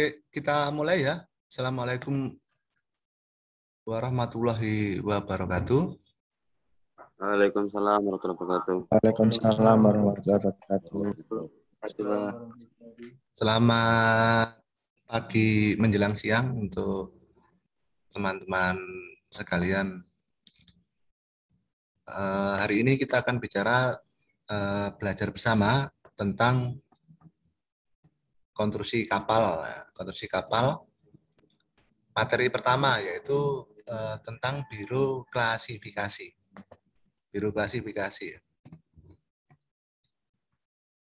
Oke, kita mulai ya. Assalamualaikum warahmatullahi wabarakatuh. Waalaikumsalam warahmatullahi wabarakatuh. Waalaikumsalam warahmatullahi wabarakatuh. Selamat pagi menjelang siang untuk teman-teman sekalian. Uh, hari ini kita akan bicara uh, belajar bersama tentang konstruksi kapal. Konstruksi kapal. Materi pertama yaitu uh, tentang biro klasifikasi. Biro klasifikasi.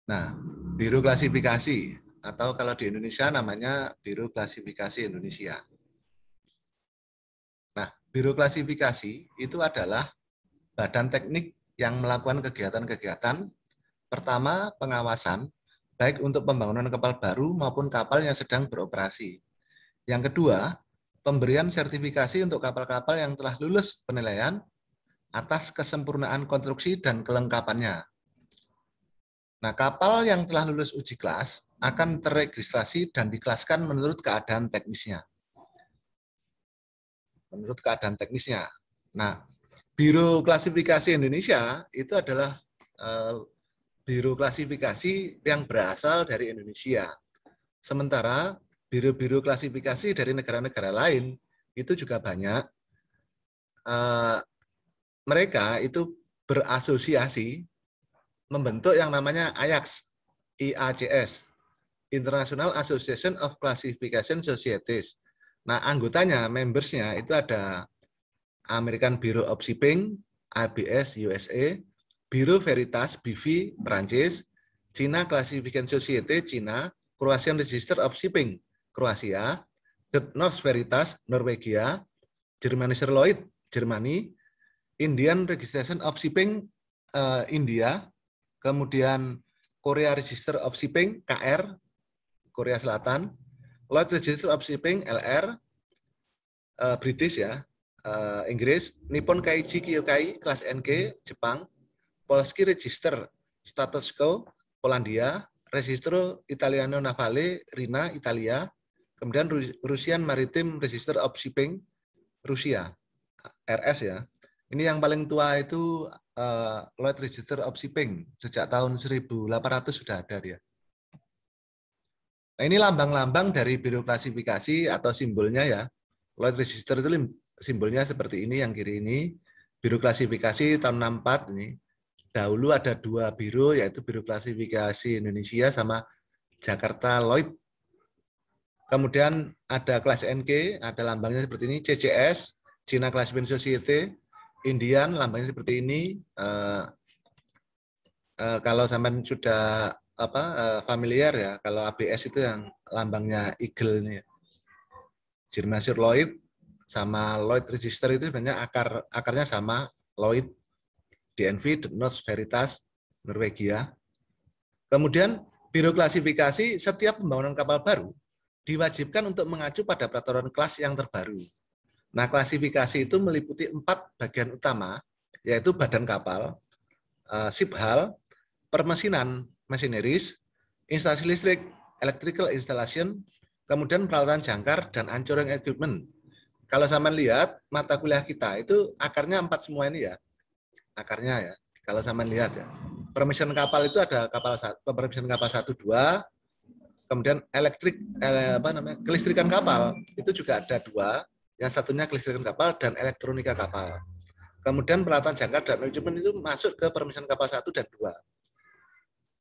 Nah, biro klasifikasi atau kalau di Indonesia namanya Biro Klasifikasi Indonesia. Nah, Biro Klasifikasi itu adalah badan teknik yang melakukan kegiatan-kegiatan pertama pengawasan baik untuk pembangunan kapal baru maupun kapal yang sedang beroperasi. Yang kedua, pemberian sertifikasi untuk kapal-kapal yang telah lulus penilaian atas kesempurnaan konstruksi dan kelengkapannya. Nah, kapal yang telah lulus uji kelas akan terregistrasi dan dikelaskan menurut keadaan teknisnya. Menurut keadaan teknisnya. Nah, Biro Klasifikasi Indonesia itu adalah uh, biro klasifikasi yang berasal dari Indonesia. Sementara biro-biro klasifikasi dari negara-negara lain itu juga banyak. Uh, mereka itu berasosiasi membentuk yang namanya IACS, IACS, International Association of Classification Societies. Nah, anggotanya, membersnya itu ada American Bureau of Shipping, ABS USA, Biro Veritas BV Prancis, China Classification Society China, Croatian Register of Shipping Kroasia, The North Veritas Norwegia, Germanischer Lloyd Jermani, Indian Registration of Shipping uh, India, kemudian Korea Register of Shipping KR Korea Selatan, Lloyd Register of Shipping LR uh, British ya, uh, Inggris, Nippon Kaiji Kyokai kelas NG Jepang, Polski Register Status Quo Polandia, Registro Italiano Navale Rina Italia, kemudian Russian Maritime Register of Shipping Rusia RS ya. Ini yang paling tua itu uh, Lloyd Register of Shipping sejak tahun 1800 sudah ada dia. Nah, ini lambang-lambang dari biro klasifikasi atau simbolnya ya. Lloyd Register itu simbolnya seperti ini yang kiri ini. Biro klasifikasi tahun 64 ini dahulu ada dua biro, yaitu Biro Klasifikasi Indonesia sama Jakarta Lloyd. Kemudian ada kelas NK, ada lambangnya seperti ini, CCS, China Classification Society, Indian, lambangnya seperti ini. Uh, uh, kalau sampai sudah apa uh, familiar ya, kalau ABS itu yang lambangnya eagle nih. Jerman Lloyd sama Lloyd Register itu sebenarnya akar akarnya sama Lloyd DNV, Nos Veritas, Norwegia. Kemudian Biro Klasifikasi setiap pembangunan kapal baru diwajibkan untuk mengacu pada peraturan kelas yang terbaru. Nah, klasifikasi itu meliputi empat bagian utama, yaitu badan kapal, uh, ship hull, permesinan, machineries, instalasi listrik, electrical installation, kemudian peralatan jangkar, dan anchoring equipment. Kalau sama lihat, mata kuliah kita itu akarnya empat semua ini ya akarnya ya. Kalau sama lihat ya. Permission kapal itu ada kapal permission kapal satu dua, kemudian elektrik apa namanya kelistrikan kapal itu juga ada dua. Yang satunya kelistrikan kapal dan elektronika kapal. Kemudian peralatan jangkar dan manajemen itu masuk ke permission kapal satu dan dua.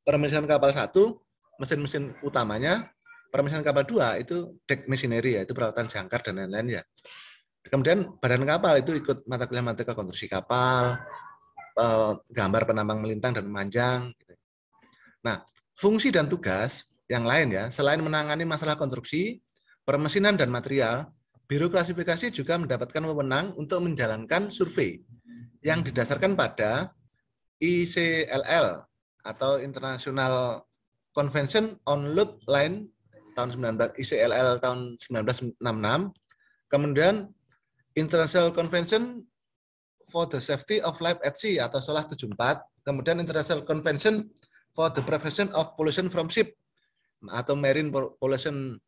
Permission kapal satu mesin-mesin utamanya, permission kapal dua itu deck machinery ya, itu peralatan jangkar dan lain-lain ya. Kemudian badan kapal itu ikut mata kuliah mata konstruksi kapal, Eh, gambar penambang melintang dan memanjang. Gitu. Nah, fungsi dan tugas yang lain ya, selain menangani masalah konstruksi, permesinan dan material, Biro Klasifikasi juga mendapatkan wewenang untuk menjalankan survei yang didasarkan pada ICLL atau International Convention on Load Line tahun 19 ICLL tahun 1966, kemudian International Convention for the Safety of Life at Sea atau SOLAS 74, kemudian International Convention for the Prevention of Pollution from Ship atau Marine Pollution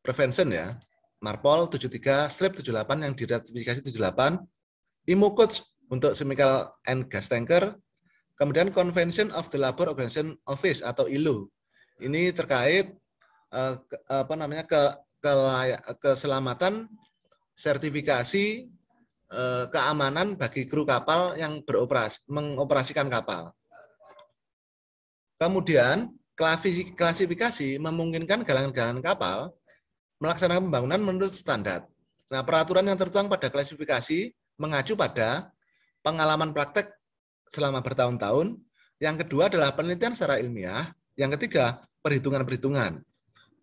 Prevention ya. Marpol 73, Strip 78 yang diratifikasi 78, IMO Codes untuk chemical and gas tanker, kemudian Convention of the Labor Organization Office atau ILO. Ini terkait ke, apa namanya ke, ke keselamatan sertifikasi keamanan bagi kru kapal yang beroperasi mengoperasikan kapal. Kemudian klasifikasi memungkinkan galangan-galangan kapal melaksanakan pembangunan menurut standar. Nah, peraturan yang tertuang pada klasifikasi mengacu pada pengalaman praktek selama bertahun-tahun. Yang kedua adalah penelitian secara ilmiah. Yang ketiga, perhitungan-perhitungan.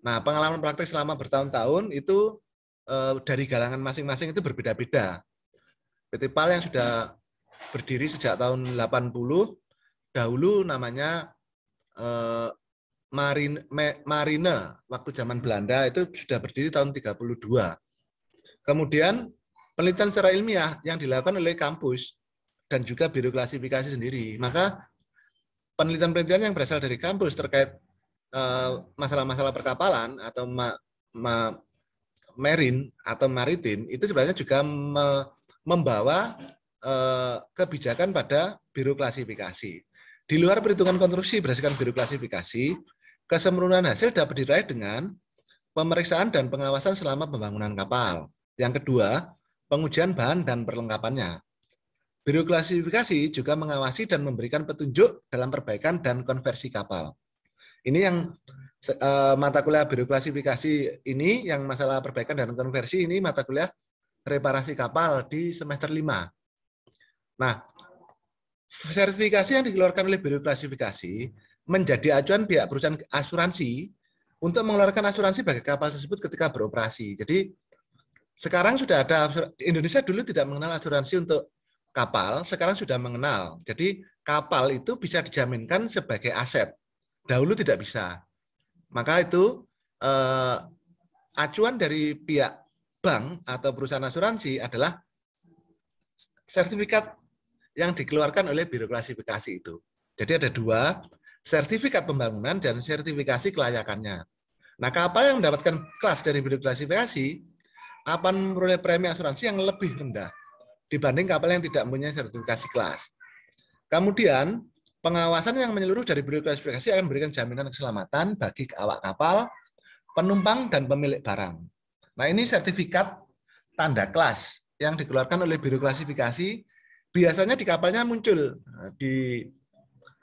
Nah, pengalaman praktek selama bertahun-tahun itu eh, dari galangan masing-masing itu berbeda-beda. PT PAL yang sudah berdiri sejak tahun 80, dahulu namanya eh, Marine, Marine waktu zaman Belanda itu sudah berdiri tahun 32. Kemudian penelitian secara ilmiah yang dilakukan oleh kampus dan juga biro klasifikasi sendiri. Maka penelitian-penelitian yang berasal dari kampus terkait eh, masalah-masalah perkapalan atau ma, ma, marine atau maritim itu sebenarnya juga me, membawa eh, kebijakan pada biro klasifikasi. Di luar perhitungan konstruksi berdasarkan biro klasifikasi, Kesempurnaan hasil dapat diraih dengan pemeriksaan dan pengawasan selama pembangunan kapal. Yang kedua, pengujian bahan dan perlengkapannya. Biro klasifikasi juga mengawasi dan memberikan petunjuk dalam perbaikan dan konversi kapal. Ini yang uh, mata kuliah biro klasifikasi ini yang masalah perbaikan dan konversi ini mata kuliah reparasi kapal di semester 5. Nah, sertifikasi yang dikeluarkan oleh biro klasifikasi menjadi acuan pihak perusahaan asuransi untuk mengeluarkan asuransi bagi kapal tersebut ketika beroperasi. Jadi sekarang sudah ada Indonesia dulu tidak mengenal asuransi untuk kapal, sekarang sudah mengenal. Jadi kapal itu bisa dijaminkan sebagai aset. Dahulu tidak bisa. Maka itu eh, acuan dari pihak bank atau perusahaan asuransi adalah sertifikat yang dikeluarkan oleh biro klasifikasi itu. Jadi ada dua, sertifikat pembangunan dan sertifikasi kelayakannya. Nah, kapal yang mendapatkan kelas dari bidang klasifikasi akan memperoleh premi asuransi yang lebih rendah dibanding kapal yang tidak mempunyai sertifikasi kelas. Kemudian, pengawasan yang menyeluruh dari bidang klasifikasi akan memberikan jaminan keselamatan bagi awak kapal, penumpang, dan pemilik barang. Nah, ini sertifikat tanda kelas yang dikeluarkan oleh biro klasifikasi biasanya di kapalnya muncul nah, di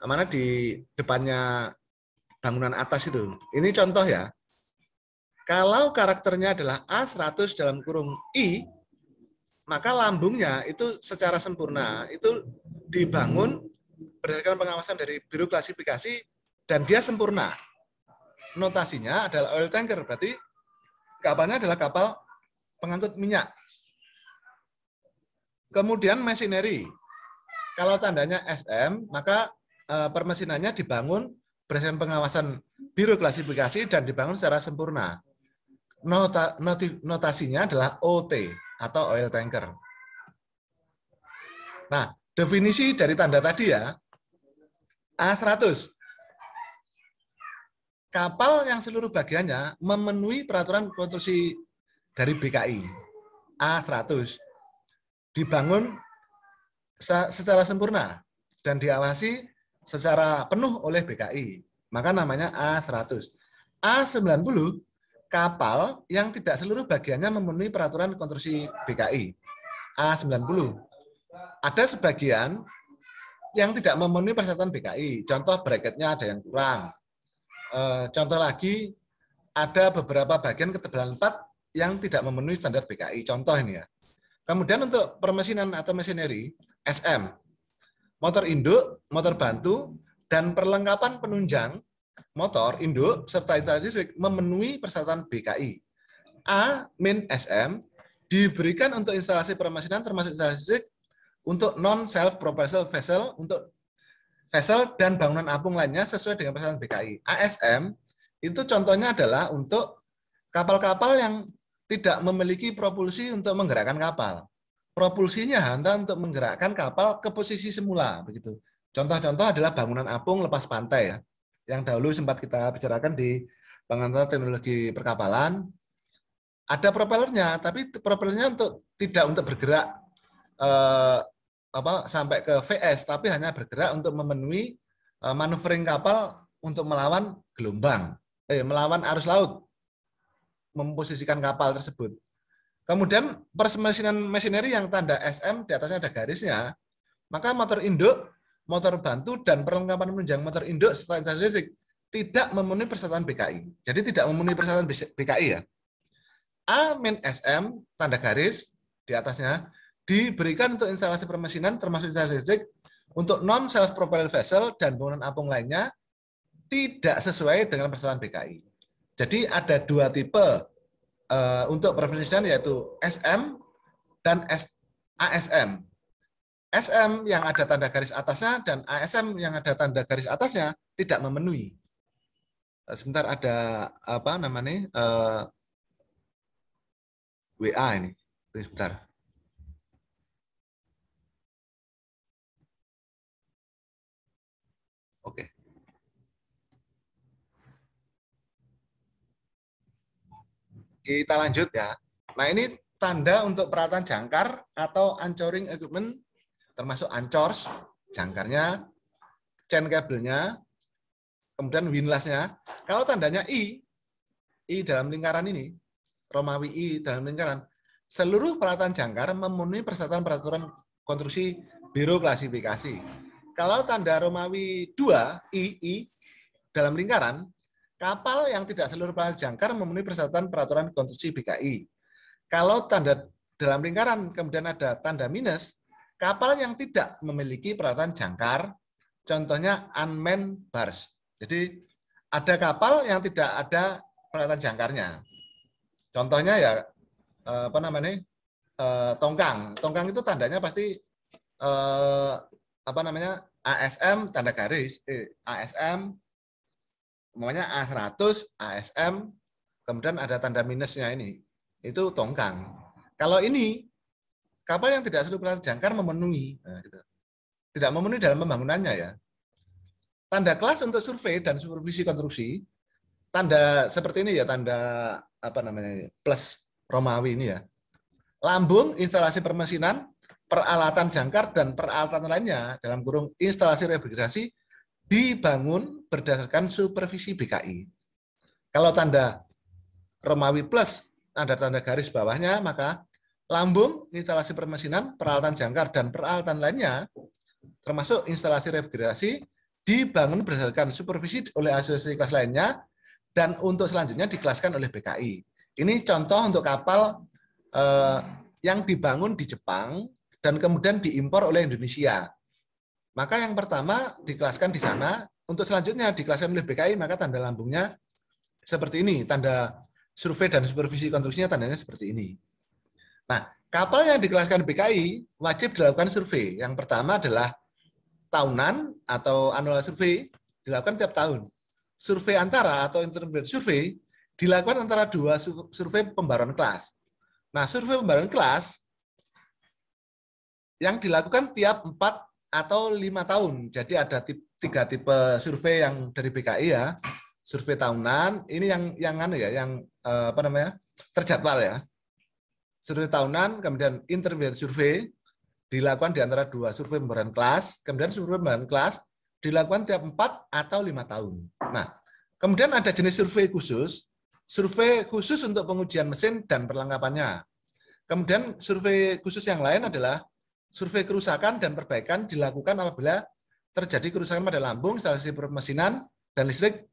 mana di depannya bangunan atas itu. Ini contoh ya. Kalau karakternya adalah A100 dalam kurung I, maka lambungnya itu secara sempurna itu dibangun berdasarkan pengawasan dari Biro Klasifikasi dan dia sempurna. Notasinya adalah oil tanker, berarti kapalnya adalah kapal pengangkut minyak. Kemudian machinery. Kalau tandanya SM, maka Eh, permesinannya dibangun berdasarkan pengawasan biro klasifikasi dan dibangun secara sempurna. Nota, notif, notasinya adalah OT atau oil tanker. Nah, definisi dari tanda tadi ya, A100. Kapal yang seluruh bagiannya memenuhi peraturan konstruksi dari BKI. A100. Dibangun secara sempurna dan diawasi secara penuh oleh BKI. Maka namanya A100. A90 kapal yang tidak seluruh bagiannya memenuhi peraturan konstruksi BKI. A90. Ada sebagian yang tidak memenuhi persyaratan BKI. Contoh bracketnya ada yang kurang. E, contoh lagi ada beberapa bagian ketebalan 4 yang tidak memenuhi standar BKI. Contoh ini ya. Kemudian untuk permesinan atau mesineri, SM motor induk, motor bantu, dan perlengkapan penunjang motor induk serta instalasi listrik memenuhi persyaratan BKI. A min SM diberikan untuk instalasi permesinan termasuk instalasi listrik untuk non self propulsive vessel untuk vessel dan bangunan apung lainnya sesuai dengan persyaratan BKI. ASM itu contohnya adalah untuk kapal-kapal yang tidak memiliki propulsi untuk menggerakkan kapal propulsinya hanya untuk menggerakkan kapal ke posisi semula begitu. Contoh-contoh adalah bangunan apung lepas pantai ya, yang dahulu sempat kita bicarakan di pengantar teknologi perkapalan. ada propellernya, tapi propellernya untuk tidak untuk bergerak eh, apa sampai ke VS, tapi hanya bergerak untuk memenuhi maneuvering kapal untuk melawan gelombang, eh, melawan arus laut, memposisikan kapal tersebut. Kemudian permesinan machinery yang tanda SM di atasnya ada garisnya, maka motor induk, motor bantu, dan perlengkapan penunjang motor induk serta listrik tidak memenuhi persyaratan BKI. Jadi tidak memenuhi persyaratan BKI ya. A SM, tanda garis di atasnya, diberikan untuk instalasi permesinan termasuk instalasi listrik untuk non self propelled vessel dan bangunan apung lainnya tidak sesuai dengan persyaratan BKI. Jadi ada dua tipe uh, untuk permesinan yaitu SM dan S, ASM. SM yang ada tanda garis atasnya dan ASM yang ada tanda garis atasnya tidak memenuhi. Eh, sebentar ada apa namanya uh, eh, WA ini. Sebentar. Oke. Kita lanjut ya. Nah ini tanda untuk peralatan jangkar atau anchoring equipment termasuk ancors, jangkarnya, chain kabelnya, kemudian windlassnya. Kalau tandanya I, I dalam lingkaran ini, Romawi I dalam lingkaran, seluruh peralatan jangkar memenuhi persyaratan peraturan konstruksi Biro Klasifikasi. Kalau tanda Romawi 2, I, I dalam lingkaran, Kapal yang tidak seluruh peralatan jangkar memenuhi persyaratan peraturan konstruksi BKI. Kalau tanda dalam lingkaran kemudian ada tanda minus, kapal yang tidak memiliki peralatan jangkar, contohnya unmanned bars. Jadi ada kapal yang tidak ada peralatan jangkarnya. Contohnya ya eh, apa namanya eh, tongkang. Tongkang itu tandanya pasti eh, apa namanya ASM tanda garis, ASM Namanya A100, ASM, kemudian ada tanda minusnya ini. Itu tongkang. Kalau ini, kapal yang tidak seluruh jangkar memenuhi. Nah, gitu. Tidak memenuhi dalam pembangunannya ya. Tanda kelas untuk survei dan supervisi konstruksi, tanda seperti ini ya, tanda apa namanya plus Romawi ini ya. Lambung, instalasi permesinan, peralatan jangkar, dan peralatan lainnya dalam kurung instalasi refrigerasi dibangun berdasarkan supervisi BKI. Kalau tanda Romawi plus ada tanda garis bawahnya, maka lambung, instalasi permesinan, peralatan jangkar, dan peralatan lainnya, termasuk instalasi refrigerasi, dibangun berdasarkan supervisi oleh asosiasi kelas lainnya, dan untuk selanjutnya dikelaskan oleh BKI. Ini contoh untuk kapal eh, yang dibangun di Jepang dan kemudian diimpor oleh Indonesia. Maka yang pertama dikelaskan di sana, untuk selanjutnya dikelaskan oleh BKI, maka tanda lambungnya seperti ini, tanda survei dan supervisi konstruksinya tandanya seperti ini. Nah, kapal yang dikelaskan BKI wajib dilakukan survei. Yang pertama adalah tahunan atau annual survei dilakukan tiap tahun. Survei antara atau intermediate survei dilakukan antara dua survei pembaruan kelas. Nah, survei pembaruan kelas yang dilakukan tiap empat atau lima tahun. Jadi ada tiga tipe survei yang dari BKI ya, survei tahunan. Ini yang yang anu ya, yang eh, apa namanya terjadwal ya. Survei tahunan, kemudian intermediate survei dilakukan di antara dua survei pembaruan kelas, kemudian survei pembaruan kelas dilakukan tiap empat atau lima tahun. Nah, kemudian ada jenis survei khusus, survei khusus untuk pengujian mesin dan perlengkapannya. Kemudian survei khusus yang lain adalah survei kerusakan dan perbaikan dilakukan apabila terjadi kerusakan pada lambung, instalasi permesinan, dan listrik.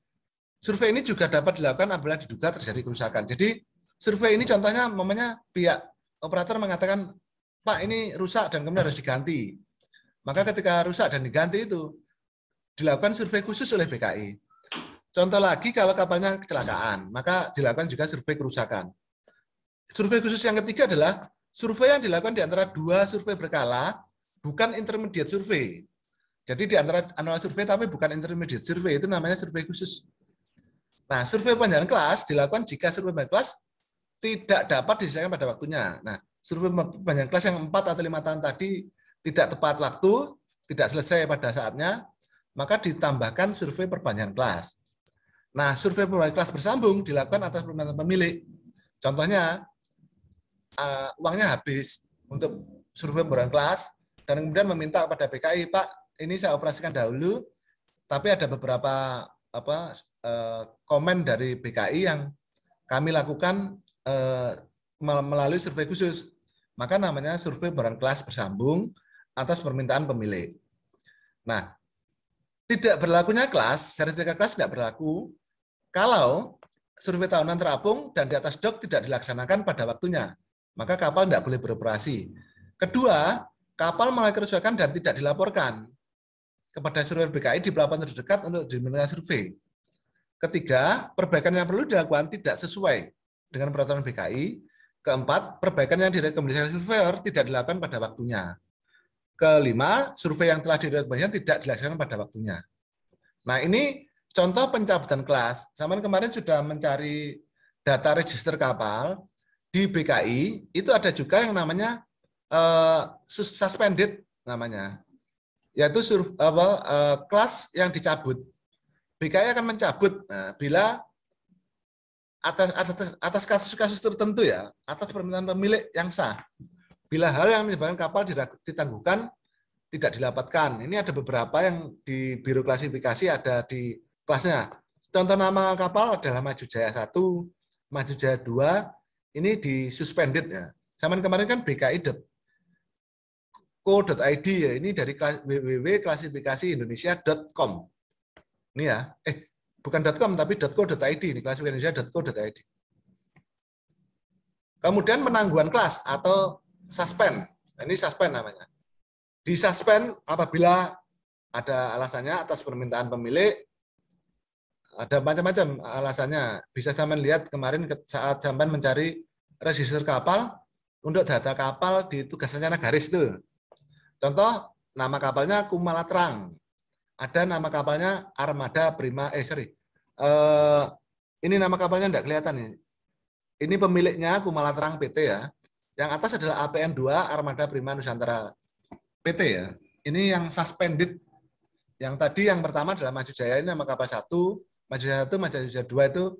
Survei ini juga dapat dilakukan apabila diduga terjadi kerusakan. Jadi survei ini contohnya momennya pihak operator mengatakan, Pak ini rusak dan kemudian harus diganti. Maka ketika rusak dan diganti itu dilakukan survei khusus oleh BKI. Contoh lagi kalau kapalnya kecelakaan, maka dilakukan juga survei kerusakan. Survei khusus yang ketiga adalah survei yang dilakukan di antara dua survei berkala, bukan intermediate survei. Jadi di antara annual survei tapi bukan intermediate survei, itu namanya survei khusus. Nah, survei panjang kelas dilakukan jika survei panjang kelas tidak dapat diselesaikan pada waktunya. Nah, survei panjang kelas yang 4 atau 5 tahun tadi tidak tepat waktu, tidak selesai pada saatnya, maka ditambahkan survei perpanjangan kelas. Nah, survei perpanjangan kelas bersambung dilakukan atas permintaan pemilik. Contohnya, uh, uangnya habis untuk survei pembaruan kelas dan kemudian meminta kepada BKI, Pak, ini saya operasikan dahulu, tapi ada beberapa apa uh, komen dari BKI yang kami lakukan uh, melalui survei khusus. Maka namanya survei pembaruan kelas bersambung atas permintaan pemilik. Nah, tidak berlakunya kelas, sertifikat kelas tidak berlaku kalau survei tahunan terapung dan di atas dok tidak dilaksanakan pada waktunya. Maka kapal tidak boleh beroperasi. Kedua, kapal mulai kerusakan dan tidak dilaporkan kepada survei BKI di pelabuhan terdekat untuk diminta survei. Ketiga, perbaikan yang perlu dilakukan tidak sesuai dengan peraturan BKI. Keempat, perbaikan yang direkomendasikan surveyor tidak dilakukan pada waktunya. Kelima, survei yang telah direkomendasikan tidak dilaksanakan pada waktunya. Nah, ini contoh pencabutan kelas. Zaman kemarin sudah mencari data register kapal di BKI, itu ada juga yang namanya uh, suspended namanya. Yaitu sur, apa, uh, kelas yang dicabut. BKI akan mencabut nah, bila atas atas atas kasus-kasus tertentu ya, atas permintaan pemilik yang sah. Bila hal yang menyebabkan kapal ditangguhkan tidak dilapatkan. Ini ada beberapa yang di biro klasifikasi ada di kelasnya. Contoh nama kapal adalah Maju Jaya 1, Maju Jaya 2, ini di suspended ya. Zaman kemarin kan bki.co.id ya, ini dari www.klasifikasiindonesia.com. Ini ya, eh bukan .com tapi .co.id, ini klasifikasiindonesia.co.id. Kemudian penangguhan kelas atau suspend. Nah, ini suspend namanya. Disuspend apabila ada alasannya atas permintaan pemilik. Ada macam-macam alasannya. Bisa sama lihat kemarin saat sampai mencari register kapal untuk data kapal di tugas rencana garis itu. Contoh nama kapalnya Kumalatrang. Ada nama kapalnya Armada Prima eh sorry. Uh, ini nama kapalnya tidak kelihatan ini. Ini pemiliknya Kumalatrang PT ya. Yang atas adalah APN 2 Armada Prima Nusantara PT ya. Ini yang suspended. Yang tadi yang pertama adalah Maju Jaya ini nama kapal satu, Jaya satu, Jaya dua itu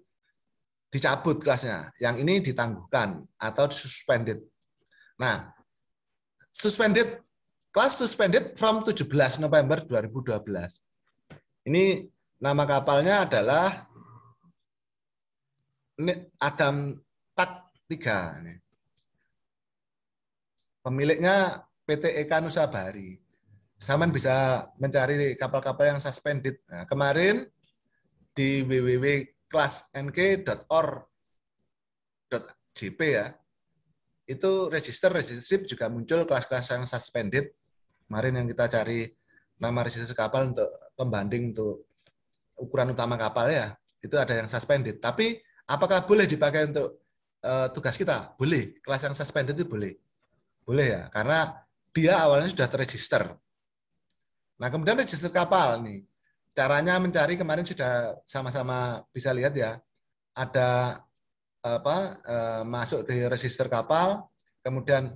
dicabut kelasnya. Yang ini ditangguhkan atau suspended. Nah, suspended kelas suspended from 17 November 2012. Ini nama kapalnya adalah Adam Tak 3. Pemiliknya PT Eka Nusa. Saman bisa mencari kapal-kapal yang suspended. Nah, kemarin di www.classenk.org.jp ya, itu register register juga muncul kelas-kelas yang suspended. Kemarin yang kita cari nama register kapal untuk pembanding untuk ukuran utama kapal ya, itu ada yang suspended. Tapi apakah boleh dipakai untuk uh, tugas kita? Boleh. Kelas yang suspended itu boleh. Boleh ya, karena dia awalnya sudah terregister. Nah, kemudian register kapal nih. Caranya mencari kemarin sudah sama-sama bisa lihat ya. Ada apa eh, masuk di register kapal, kemudian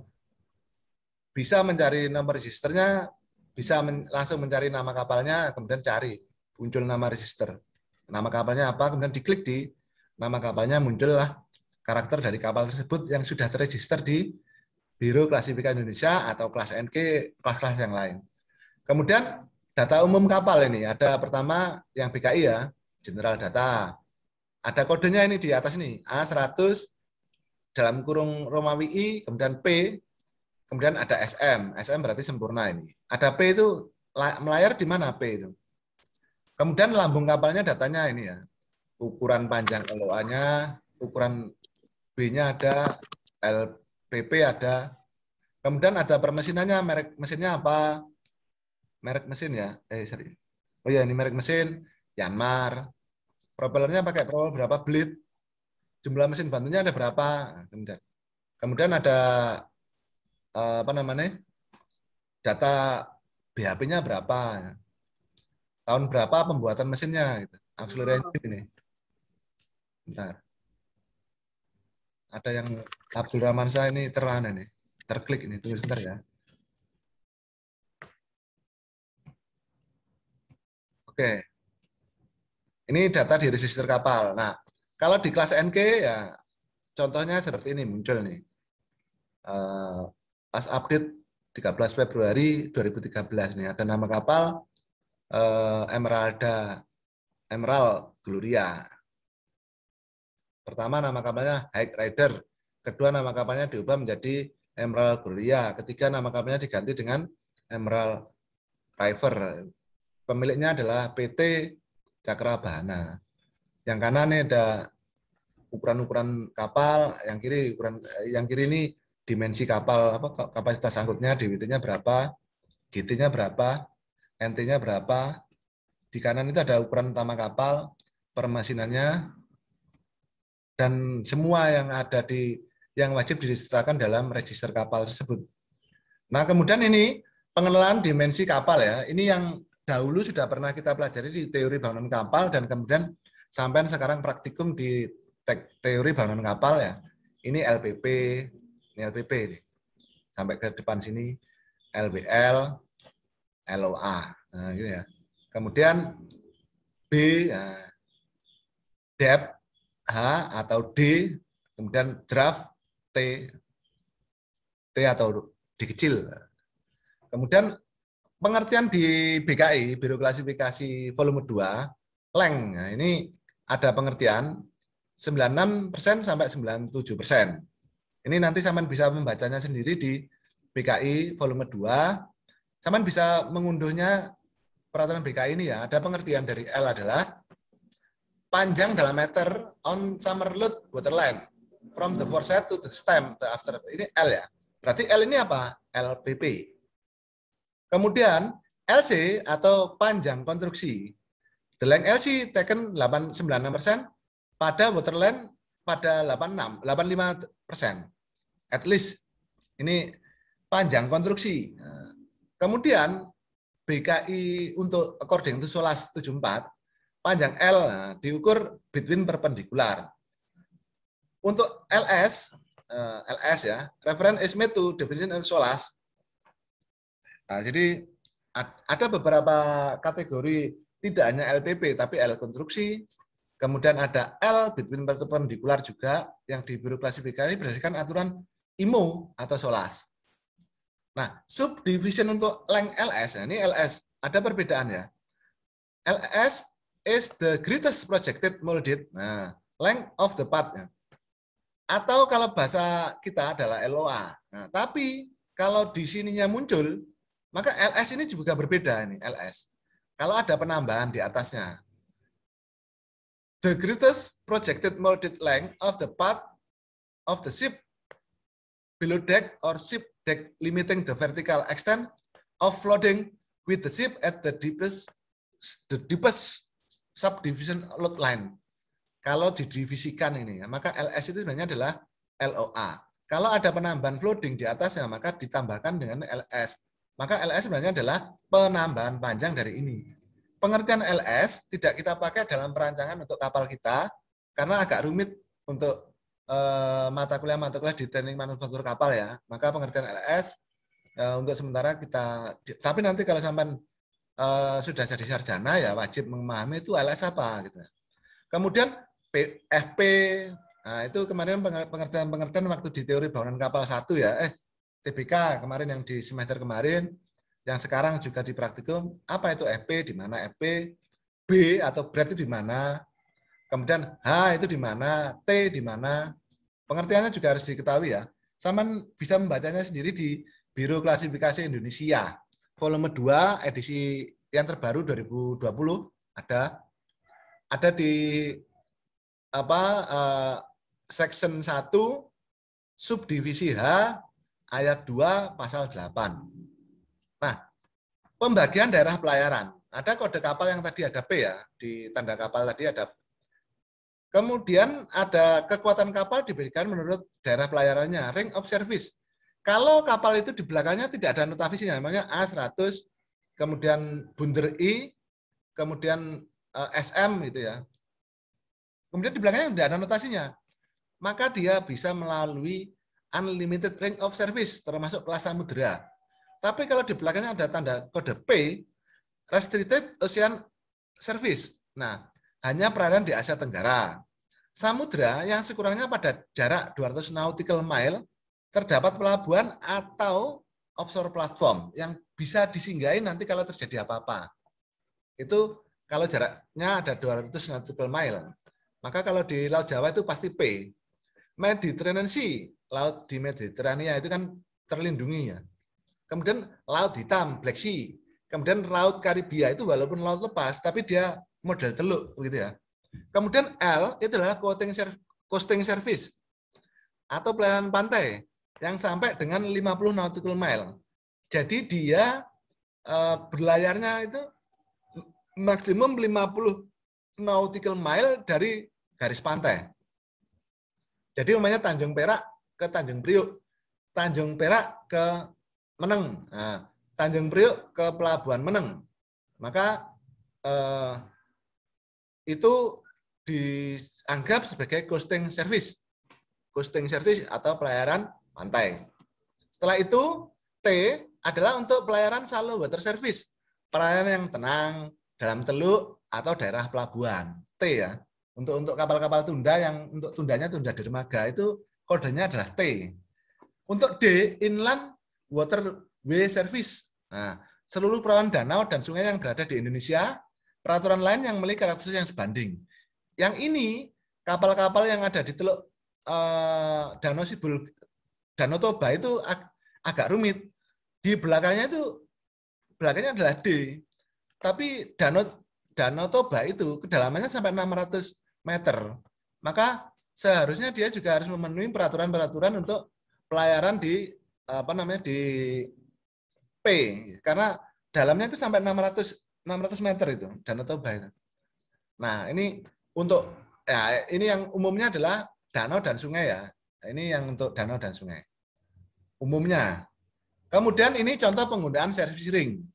bisa mencari nomor registernya, bisa men, langsung mencari nama kapalnya, kemudian cari muncul nama register. Nama kapalnya apa, kemudian diklik di nama kapalnya muncullah karakter dari kapal tersebut yang sudah terregister di Biro Klasifikasi Indonesia atau kelas NK, kelas-kelas yang lain. Kemudian data umum kapal ini ada pertama yang BKI ya, general data. Ada kodenya ini di atas ini, A100 dalam kurung Romawi I, kemudian P, kemudian ada SM. SM berarti sempurna ini. Ada P itu melayar di mana P itu. Kemudian lambung kapalnya datanya ini ya. Ukuran panjang LOA-nya, ukuran B-nya ada, L PP ada. Kemudian ada permesinannya, merek mesinnya apa? Merek mesin ya. Eh, sorry. Oh ya, ini merek mesin Yanmar. Propellernya pakai propeller berapa blit? Jumlah mesin bantunya ada berapa? Kemudian, kemudian ada eh, apa namanya? Data BHP-nya berapa? Tahun berapa pembuatan mesinnya? Gitu. Auxiliary engine ini. Bentar ada yang Abdul Rahman saya ini terana nih, terklik ini, tunggu sebentar ya. Oke. Ini data di register kapal. Nah, kalau di kelas NK ya contohnya seperti ini muncul nih. eh, pas update 13 Februari 2013 nih ada nama kapal eh, Emeralda Emerald Gloria. Pertama nama kapalnya High Rider, kedua nama kapalnya diubah menjadi Emerald Gloria, ketiga nama kapalnya diganti dengan Emerald River. Pemiliknya adalah PT Cakrabana. Yang kanan ini ada ukuran-ukuran kapal, yang kiri ukuran yang kiri ini dimensi kapal apa kapasitas angkutnya, DWT-nya berapa, GT-nya berapa, NT-nya berapa. Di kanan itu ada ukuran utama kapal, permasinannya dan semua yang ada di yang wajib disertakan dalam register kapal tersebut. Nah, kemudian ini pengenalan dimensi kapal ya. Ini yang dahulu sudah pernah kita pelajari di teori bangunan kapal dan kemudian sampai sekarang praktikum di teori bangunan kapal ya. Ini LPP, ini LPP ini. Sampai ke depan sini LBL, LOA. Nah, gitu ya. Kemudian B ya, depth H atau D, kemudian draft T, T atau D kecil. Kemudian pengertian di BKI, Biro Klasifikasi Volume 2, leng. Nah, ini ada pengertian 96% sampai 97%. Ini nanti Saman bisa membacanya sendiri di BKI volume 2. Saman bisa mengunduhnya peraturan BKI ini ya. Ada pengertian dari L adalah panjang dalam meter on summer load waterline from the foreset to the stem the after ini L ya. Berarti L ini apa? LPP. Kemudian LC atau panjang konstruksi. The length LC taken 896% pada waterline pada 86 85%. At least ini panjang konstruksi. Kemudian BKI untuk according to SOLAS 74 panjang L nah, diukur between perpendikular. Untuk LS, eh, LS ya, reference estimate to definition and solas. Nah, jadi ada beberapa kategori tidak hanya LPP tapi L konstruksi, kemudian ada L between perpendikular juga yang di biro klasifikasi berdasarkan aturan IMO atau SOLAS. Nah, subdivision untuk length LS, nah ini LS ada perbedaan ya. LS is the greatest projected molded nah, length of the part. Ya. Atau kalau bahasa kita adalah LOA. Nah, tapi kalau di sininya muncul, maka LS ini juga berbeda ini LS. Kalau ada penambahan di atasnya. The greatest projected molded length of the part of the ship below deck or ship deck limiting the vertical extent of floating with the ship at the deepest the deepest subdivision load line. Kalau didivisikan ini, maka LS itu sebenarnya adalah LOA. Kalau ada penambahan floating di atasnya, maka ditambahkan dengan LS. Maka LS sebenarnya adalah penambahan panjang dari ini. Pengertian LS tidak kita pakai dalam perancangan untuk kapal kita, karena agak rumit untuk eh, mata kuliah-mata kuliah di teknik manufaktur kapal ya. Maka pengertian LS eh, untuk sementara kita, tapi nanti kalau sampai uh, sudah jadi sarjana ya wajib memahami itu LS apa gitu. Kemudian FP nah itu kemarin pengertian-pengertian waktu di teori bangunan kapal satu ya eh TBK kemarin yang di semester kemarin yang sekarang juga di praktikum apa itu FP di mana FP B atau berat itu di mana kemudian H itu di mana T di mana pengertiannya juga harus diketahui ya. Saman bisa membacanya sendiri di Biro Klasifikasi Indonesia volume 2 edisi yang terbaru 2020 ada. Ada di apa uh, section 1 subdivisi H ayat 2 pasal 8. Nah, pembagian daerah pelayaran. Ada kode kapal yang tadi ada P ya, di tanda kapal tadi ada Kemudian ada kekuatan kapal diberikan menurut daerah pelayarannya, ring of service. Kalau kapal itu di belakangnya tidak ada notasinya, namanya A100, kemudian bunder I, kemudian eh, SM gitu ya. Kemudian di belakangnya tidak ada notasinya. Maka dia bisa melalui unlimited range of service termasuk kelas samudera. Tapi kalau di belakangnya ada tanda kode P, restricted ocean service. Nah, hanya perairan di Asia Tenggara. Samudra yang sekurangnya pada jarak 200 nautical mile terdapat pelabuhan atau offshore platform yang bisa disinggahi nanti kalau terjadi apa-apa. Itu kalau jaraknya ada 200 nautical mile. Maka kalau di Laut Jawa itu pasti P. Mediterranean Sea, laut di Mediterania itu kan terlindungi ya. Kemudian Laut Hitam, Black Sea. Kemudian Laut Karibia itu walaupun laut lepas, tapi dia model teluk begitu ya. Kemudian L itu adalah coasting coasting service atau pelayanan pantai yang sampai dengan 50 nautical mile. Jadi dia uh, berlayarnya itu maksimum 50 nautical mile dari garis pantai. Jadi umumnya Tanjung Perak ke Tanjung Priuk, Tanjung Perak ke Meneng, nah, Tanjung Priuk ke Pelabuhan Meneng. Maka eh, itu dianggap sebagai coasting service, coasting service atau pelayaran pantai. Setelah itu T adalah untuk pelayaran shallow water service, pelayaran yang tenang dalam teluk atau daerah pelabuhan. T ya. Untuk untuk kapal-kapal tunda yang untuk tundanya tunda dermaga itu kodenya adalah T. Untuk D, inland waterway service. Nah, seluruh perawan danau dan sungai yang berada di Indonesia, peraturan lain yang memiliki karakteristik yang sebanding. Yang ini kapal-kapal yang ada di teluk uh, Danau Sibul, Danau Toba itu ag agak rumit. Di belakangnya itu belakangnya adalah D. Tapi Danau Danau Toba itu kedalamannya sampai 600 meter. Maka seharusnya dia juga harus memenuhi peraturan-peraturan untuk pelayaran di apa namanya di P karena dalamnya itu sampai 600 600 meter itu Danau Toba itu. Nah, ini untuk ya ini yang umumnya adalah danau dan sungai ya. Ini yang untuk danau dan sungai. Umumnya. Kemudian ini contoh penggunaan service ring.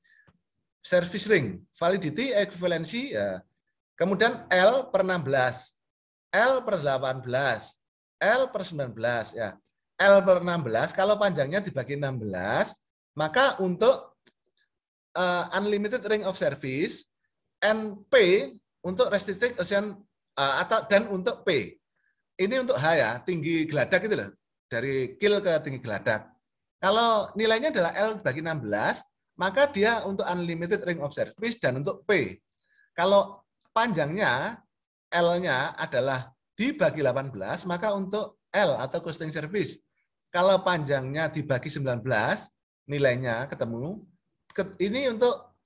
Service ring, validity, equivalency ya, Kemudian L per 16, L per 18, L per 19 ya. L per 16 kalau panjangnya dibagi 16, maka untuk uh, unlimited ring of service NP untuk restricted ocean uh, atau dan untuk P. Ini untuk H ya, tinggi geladak itu loh. Dari kill ke tinggi geladak. Kalau nilainya adalah L bagi 16, maka dia untuk unlimited ring of service dan untuk P. Kalau panjangnya L-nya adalah dibagi 18, maka untuk L atau costing service. Kalau panjangnya dibagi 19, nilainya ketemu. Ini untuk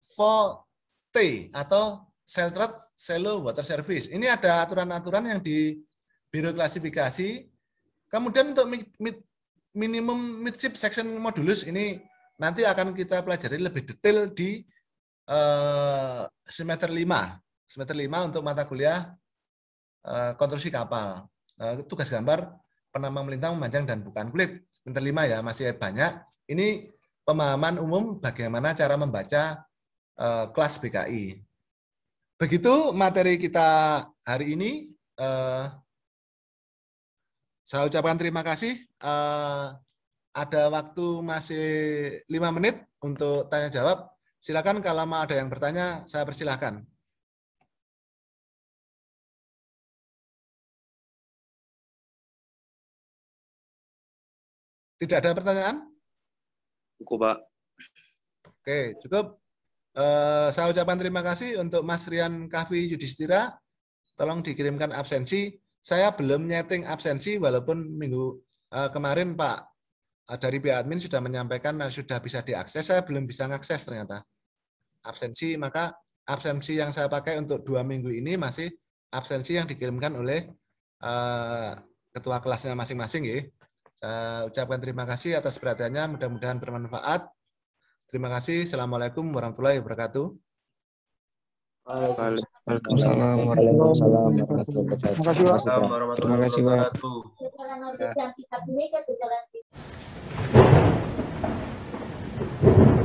for T atau Sheltered Shallow Water Service. Ini ada aturan-aturan yang di Biro Klasifikasi. Kemudian untuk minimum midship section modulus ini nanti akan kita pelajari lebih detail di uh, semester 5. Semester 5 untuk mata kuliah uh, konstruksi kapal. Uh, tugas gambar penambang melintang, memanjang, dan bukan kulit. Semester 5 ya, masih banyak. Ini pemahaman umum bagaimana cara membaca uh, kelas BKI. Begitu materi kita hari ini. Saya ucapkan terima kasih. Ada waktu masih lima menit untuk tanya jawab. Silakan kalau ada yang bertanya, saya persilahkan. Tidak ada pertanyaan? Cukup, Pak. Oke, cukup. Uh, saya ucapkan terima kasih untuk Mas Rian Kahvi Yudhistira. Tolong dikirimkan absensi. Saya belum nyeting absensi walaupun minggu uh, kemarin Pak Eh, dari pihak admin sudah menyampaikan dan sudah bisa diakses, saya belum bisa mengakses ternyata absensi, maka absensi yang saya pakai untuk dua minggu ini masih absensi yang dikirimkan oleh uh, ketua kelasnya masing-masing ya. Saya ucapkan terima kasih atas perhatiannya, mudah-mudahan bermanfaat. Terima kasih. Assalamualaikum warahmatullahi wabarakatuh. Waalaikumsalam warahmatullahi wabarakatuh. Terima kasih, Pak. Terima kasih, Pak.